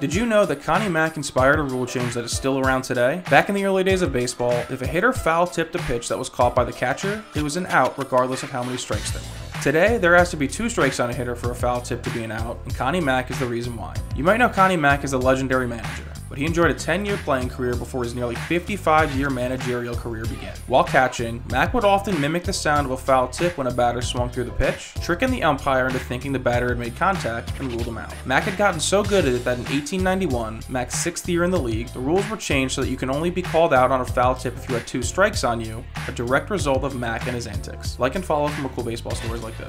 Did you know that Connie Mack inspired a rule change that is still around today? Back in the early days of baseball, if a hitter foul tipped a pitch that was caught by the catcher, it was an out regardless of how many strikes there were. Today, there has to be two strikes on a hitter for a foul tip to be an out, and Connie Mack is the reason why. You might know Connie Mack as a legendary manager but he enjoyed a 10 year playing career before his nearly 55 year managerial career began. While catching, Mack would often mimic the sound of a foul tip when a batter swung through the pitch, tricking the umpire into thinking the batter had made contact and ruled him out. Mack had gotten so good at it that in 1891, Mack's sixth year in the league, the rules were changed so that you can only be called out on a foul tip if you had two strikes on you, a direct result of Mack and his antics. Like and follow for more cool baseball stories like this.